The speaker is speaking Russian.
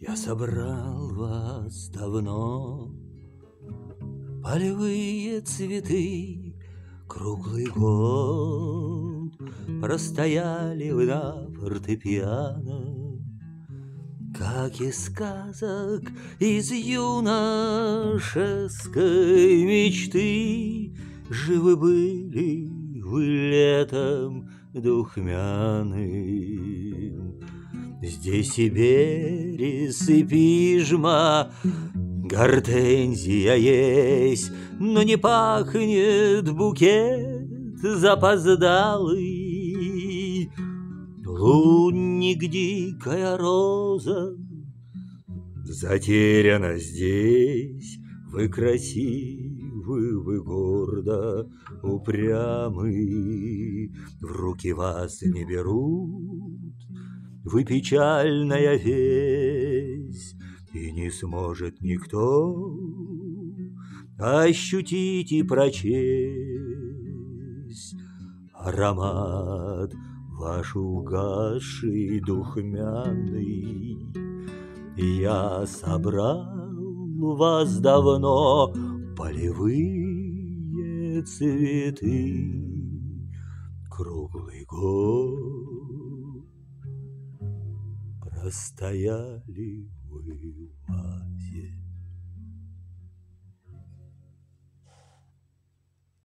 Я собрал вас давно, Полевые цветы круглый год Простояли вы на фортепиано, Как из сказок, из юношеской мечты Живы были вы летом духмяным. Здесь и берез, и пижма, гортензия есть, Но не пахнет букет запоздалый. Лунник дикая роза Затеряна здесь, вы красивы, вы гордо упрямы, В руки вас не берут, вы печальная весть, И не сможет никто ощутить и прочесть Аромат ваш угасший духмяный. Я собрал вас давно полевые цветы круглый год Настояли вы в вазе.